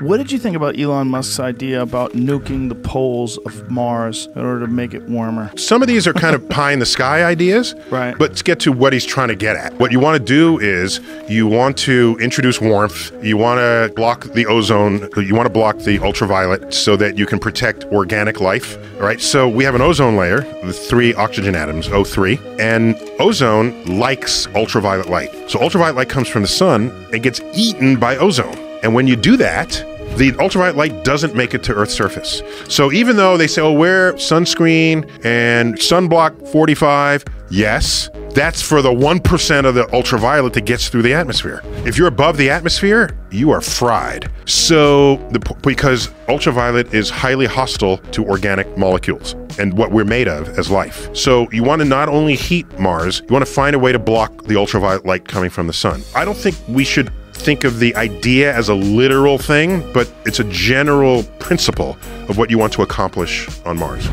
What did you think about Elon Musk's idea about nuking the poles of Mars in order to make it warmer? Some of these are kind of pie in the sky ideas. Right. But let's get to what he's trying to get at. What you want to do is you want to introduce warmth, you want to block the ozone, you want to block the ultraviolet so that you can protect organic life. All right. So we have an ozone layer the three oxygen atoms, O3, and ozone likes ultraviolet light. So ultraviolet light comes from the sun and gets eaten by ozone. And when you do that, the ultraviolet light doesn't make it to Earth's surface. So even though they say, oh, wear sunscreen and sunblock 45, yes, that's for the 1% of the ultraviolet that gets through the atmosphere. If you're above the atmosphere, you are fried. So, the, because ultraviolet is highly hostile to organic molecules and what we're made of as life. So, you want to not only heat Mars, you want to find a way to block the ultraviolet light coming from the sun. I don't think we should think of the idea as a literal thing, but it's a general principle of what you want to accomplish on Mars.